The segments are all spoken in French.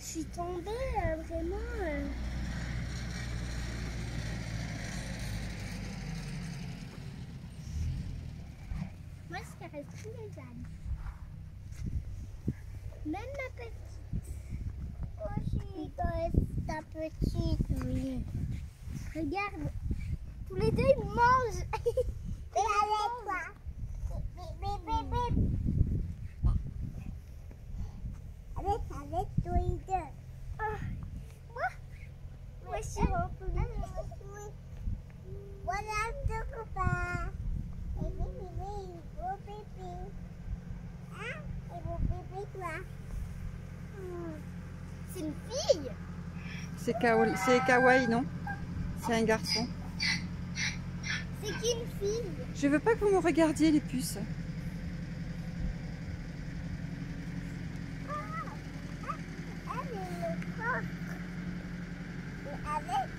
Je suis tombée euh, vraiment. euh. Moi, je caresse tous les ânes. Même ma petite. Aussi. ta petite. Oui. Regarde. Tous les deux, ils mangent. Et avec quoi avec, avec tous les deux. Moi Moi, je suis remplie. Voilà ton copain. Et bébé, bébé, beau bébé. Hein Et beau bébé, toi. C'est une fille C'est Kawa- c'est Kawaii, non? C'est un garçon. C'est qui une fille Je veux pas que vous me regardiez les puces. Avec,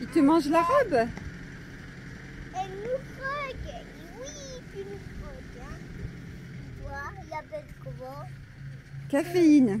Il te mange la robe? Elle nous croque. Oui, tu nous croques. Hein. Toi, il appelle comment Caféine.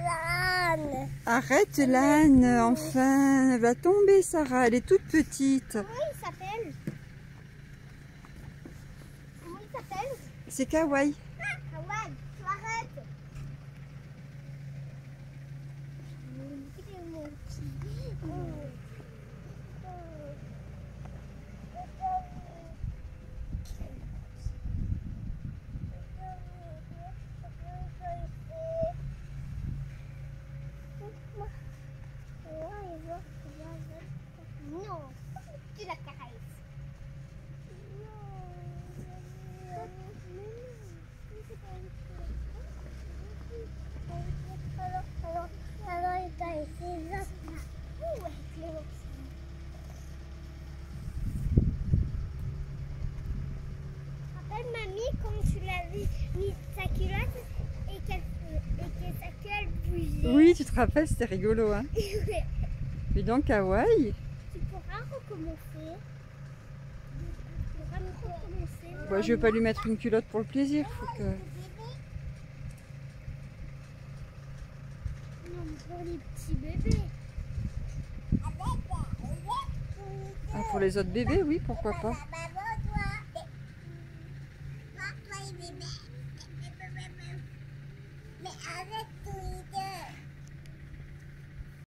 Arrête l'âne, enfin. Elle va tomber, Sarah. Elle est toute petite. Comment il s'appelle? Comment il s'appelle? C'est Kawaii. Kawan, tu arrêtes est mon petit. Non, tu la caresses. Alors, alors, alors, il t'a essayé là. Où est Clémentine Rappelle mamie quand tu l'avais mis sa culotte et et que sa queue bougeait. Oui, tu te rappelles, c'était rigolo. Hein. Et donc, Kawaii. Tu pourras recommencer. Tu pourras me recommencer. Moi, je vais pas lui mettre une culotte pour le plaisir. Faut que... Non, mais pour les petits bébés. Ah, pour les autres bébés, oui, pourquoi pas. Mais